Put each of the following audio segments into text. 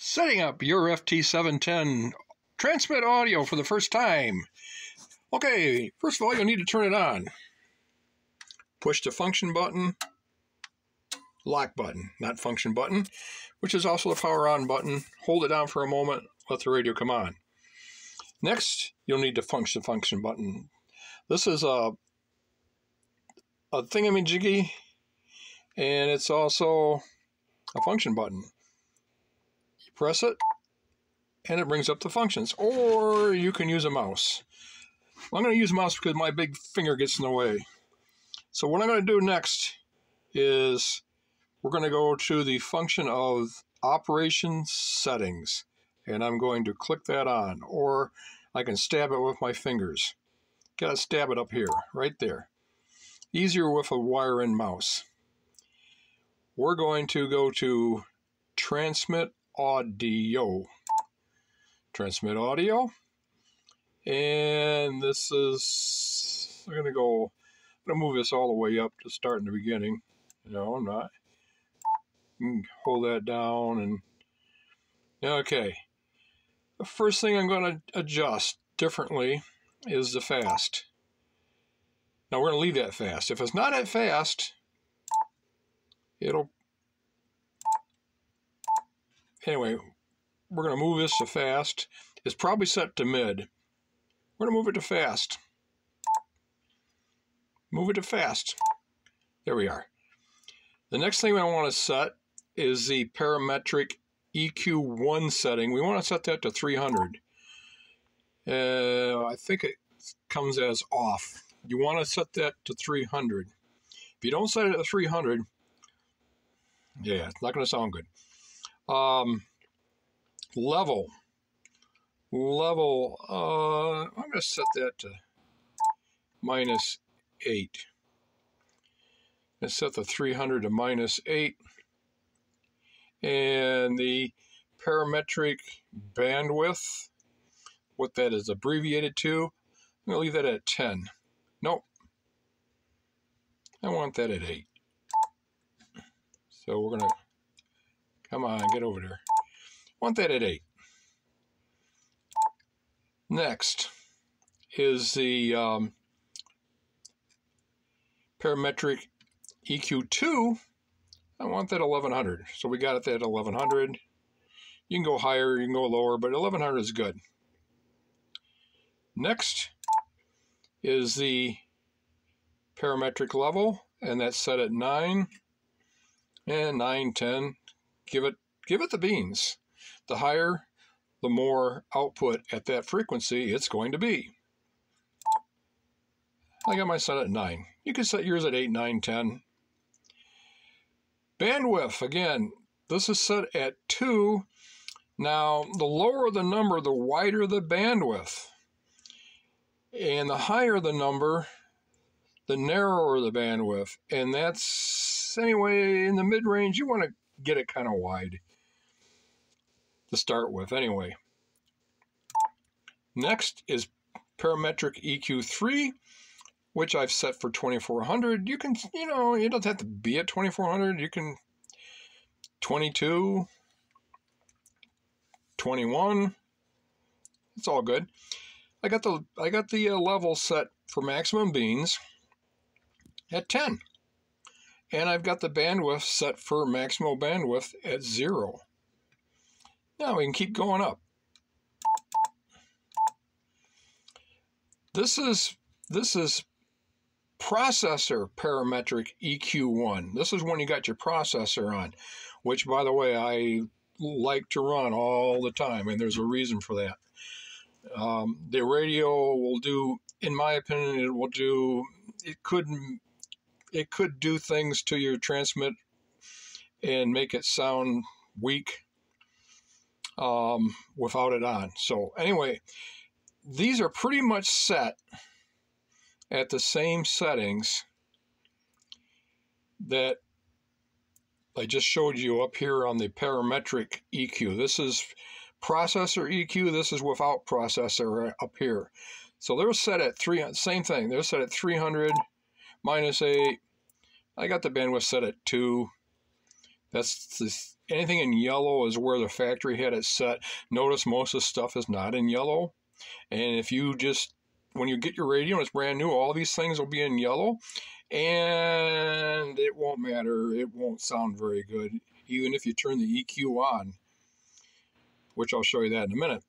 Setting up your FT710 transmit audio for the first time. Okay, first of all, you'll need to turn it on. Push the function button, lock button, not function button, which is also the power on button. Hold it down for a moment, let the radio come on. Next, you'll need to function function button. This is a a thingamajiggy, and it's also a function button. Press it, and it brings up the functions. Or you can use a mouse. I'm going to use a mouse because my big finger gets in the way. So what I'm going to do next is we're going to go to the function of operation settings. And I'm going to click that on. Or I can stab it with my fingers. Gotta stab it up here, right there. Easier with a wire in mouse. We're going to go to transmit audio. Transmit audio. And this is, I'm going to go, I'm going to move this all the way up to start in the beginning. No, I'm not. Hold that down and, okay. The first thing I'm going to adjust differently is the fast. Now we're going to leave that fast. If it's not at fast, it'll... Anyway, we're going to move this to fast. It's probably set to mid. We're going to move it to fast. Move it to fast. There we are. The next thing I want to set is the parametric EQ1 setting. We want to set that to 300. Uh, I think it comes as off. You want to set that to 300. If you don't set it at 300, yeah, it's not going to sound good. Um, level. Level, uh, I'm going to set that to minus 8. Let's set the 300 to minus 8. And the parametric bandwidth, what that is abbreviated to, I'm going to leave that at 10. Nope. I want that at 8. So we're going to, come on, get over there. Want that at 8. Next is the um, parametric EQ2. I want that 1100. So we got it at 1100. You can go higher, you can go lower, but 1100 is good. Next is the parametric level, and that's set at 9 and 9, 10. Give it, give it the beans. The higher, the more output at that frequency it's going to be. I got my set at 9. You can set yours at 8, 9, 10. Bandwidth, again, this is set at 2. Now, the lower the number, the wider the bandwidth. And the higher the number, the narrower the bandwidth. And that's, anyway, in the mid range, you want to get it kind of wide to start with, anyway. Next is parametric EQ3, which I've set for 2400. You can, you know, you don't have to be at 2400. You can 22, 21. It's all good. I got the I got the uh, level set for maximum beans at 10. And I've got the bandwidth set for maximal bandwidth at 0. Now we can keep going up. This is this is processor parametric EQ1. This is when you got your processor on, which by the way I like to run all the time, and there's a reason for that. Um, the radio will do, in my opinion, it will do. It could it could do things to your transmit and make it sound weak um, without it on. So anyway, these are pretty much set at the same settings that I just showed you up here on the parametric EQ. This is processor EQ. This is without processor up here. So they're set at three. Same thing. They're set at 300 minus 8. I got the bandwidth set at 2. That's this, anything in yellow is where the factory had it set. Notice most of the stuff is not in yellow. And if you just, when you get your radio and it's brand new, all these things will be in yellow and it won't matter. It won't sound very good, even if you turn the EQ on, which I'll show you that in a minute.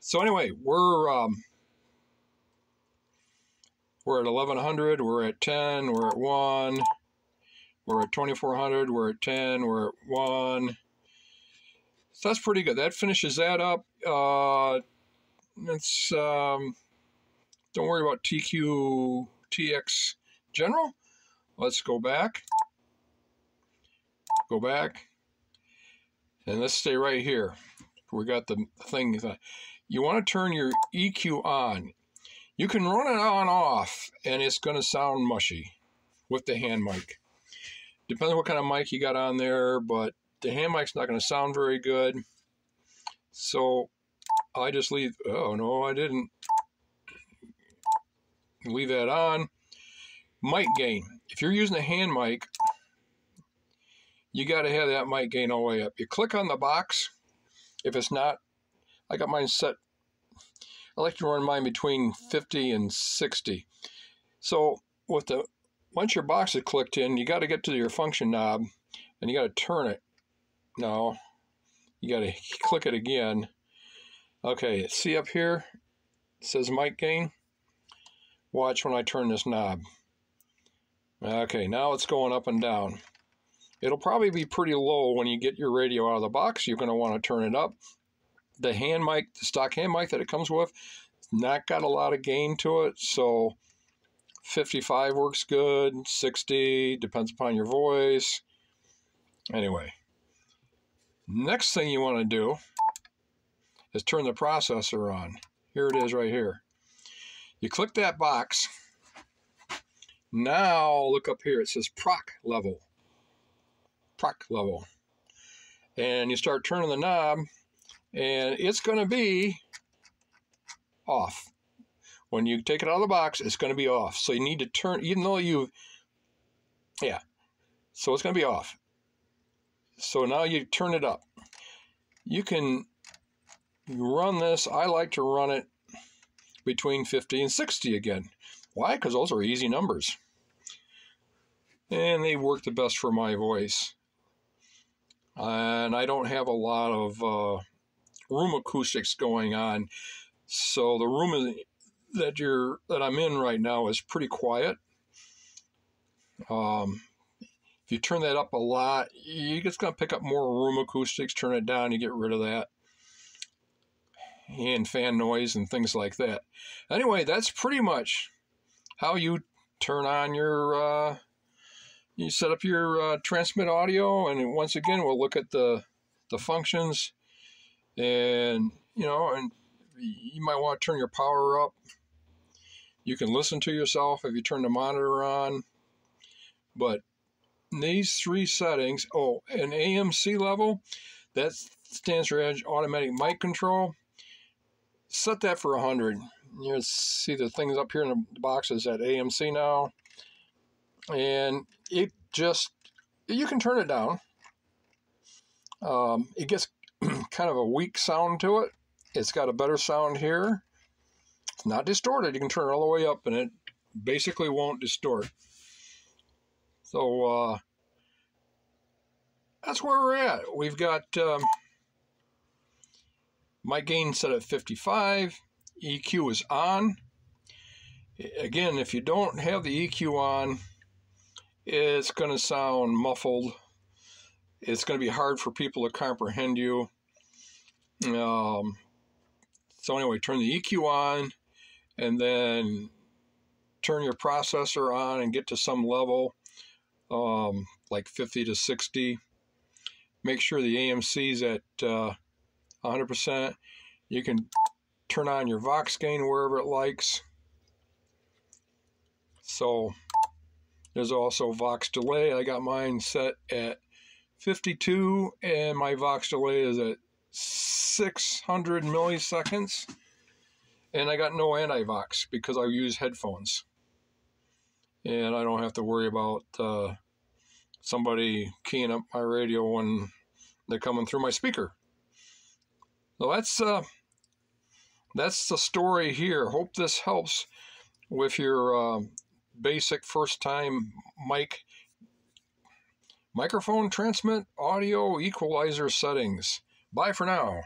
So anyway, we're um, we're at 1100, we're at 10, we're at 1, we're at 2400, we're at 10, we're at 1. So that's pretty good. That finishes that up. Uh, it's, um, don't worry about TQ, TX general. Let's go back. Go back. And let's stay right here. We got the thing. You want to turn your EQ on. You can run it on off and it's going to sound mushy with the hand mic. Depends on what kind of mic you got on there, but the hand mic's not going to sound very good. So I just leave, oh no, I didn't leave that on. Mic gain. If you're using a hand mic, you got to have that mic gain all the way up. You click on the box. If it's not, I got mine set I like to run mine between 50 and 60. So with the once your box is clicked in, you got to get to your function knob and you got to turn it. No, you got to click it again. Okay, see up here? It says mic gain. Watch when I turn this knob. Okay, now it's going up and down. It'll probably be pretty low when you get your radio out of the box. You're going to want to turn it up the hand mic, the stock hand mic that it comes with, not got a lot of gain to it. So 55 works good, 60 depends upon your voice. Anyway, next thing you want to do is turn the processor on. Here it is right here. You click that box. Now look up here. It says proc level. Proc level. And you start turning the knob and it's going to be off. When you take it out of the box, it's going to be off. So you need to turn, even though you, yeah, so it's going to be off. So now you turn it up. You can run this. I like to run it between 50 and 60 again. Why? Because those are easy numbers. And they work the best for my voice. And I don't have a lot of uh, room acoustics going on. So the room that you're that I'm in right now is pretty quiet. Um, if you turn that up a lot, you're just going to pick up more room acoustics. Turn it down, you get rid of that. And fan noise and things like that. Anyway, that's pretty much how you turn on your, uh, you set up your uh, transmit audio. And once again, we'll look at the, the functions and you know, and you might want to turn your power up. You can listen to yourself if you turn the monitor on. But these three settings, oh, an AMC level, that stands for automatic mic control. Set that for 100. You see the things up here in the boxes at AMC now. And it just, you can turn it down. Um, it gets kind of a weak sound to it. It's got a better sound here. It's not distorted. You can turn it all the way up and it basically won't distort. So uh, that's where we're at. We've got um, mic gain set at 55. EQ is on. Again, if you don't have the EQ on, it's going to sound muffled it's going to be hard for people to comprehend you. Um, so anyway, turn the EQ on and then turn your processor on and get to some level, um, like 50 to 60. Make sure the AMC is at uh, 100%. You can turn on your Vox gain wherever it likes. So there's also Vox delay. I got mine set at 52 and my Vox delay is at 600 milliseconds and I got no anti-Vox because I use headphones and I don't have to worry about uh, somebody keying up my radio when they're coming through my speaker. So that's uh, that's the story here. Hope this helps with your uh, basic first time mic microphone transmit audio equalizer settings. Bye for now.